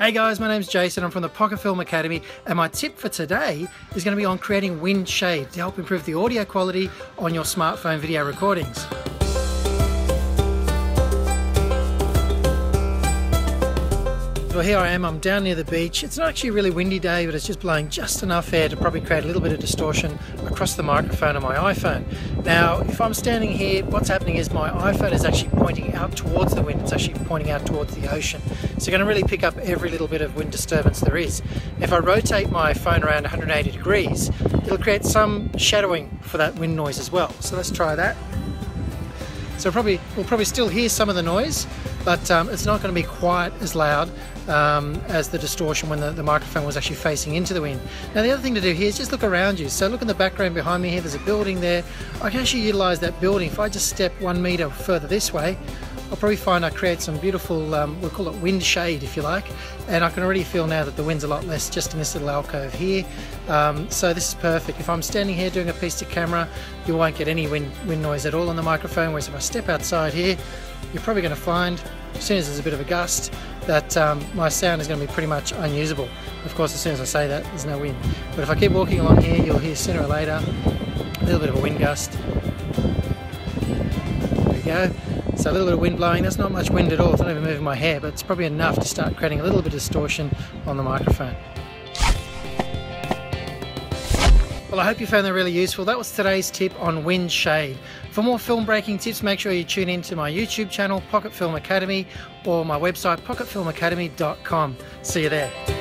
Hey guys, my name's Jason. I'm from the Pocket Film Academy, and my tip for today is going to be on creating wind shade to help improve the audio quality on your smartphone video recordings. Well, here I am, I'm down near the beach. It's not actually a really windy day, but it's just blowing just enough air to probably create a little bit of distortion across the microphone on my iPhone. Now, if I'm standing here, what's happening is my iPhone is actually pointing out towards the wind. It's actually pointing out towards the ocean. So you're going to really pick up every little bit of wind disturbance there is. If I rotate my phone around 180 degrees, it'll create some shadowing for that wind noise as well. So let's try that. So probably we'll probably still hear some of the noise, but um, it's not going to be quite as loud um, as the distortion when the, the, microphone was actually facing into the wind. Now the other thing to do here is just look around you. So look in the background behind me here, there's a building there. I can actually utilize that building. If I just step one meter further this way, I'll probably find I create some beautiful, um, we'll call it wind shade if you like, and I can already feel now that the wind's a lot less just in this little alcove here. Um, so this is perfect. If I'm standing here doing a piece to camera, you won't get any wind, wind noise at all on the microphone, whereas if I step outside here, you're probably going to find, as soon as there's a bit of a gust, that um, my sound is going to be pretty much unusable. Of course, as soon as I say that, there's no wind. But if I keep walking along here, you'll hear sooner or later a little bit of a wind gust. There we go. So a little bit of wind blowing, that's not much wind at all, it's not even moving my hair, but it's probably enough to start creating a little bit of distortion on the microphone. Well, I hope you found that really useful. That was today's tip on wind shade. For more film breaking tips, make sure you tune in to my YouTube channel, Pocket Film Academy, or my website, pocketfilmacademy.com. See you there.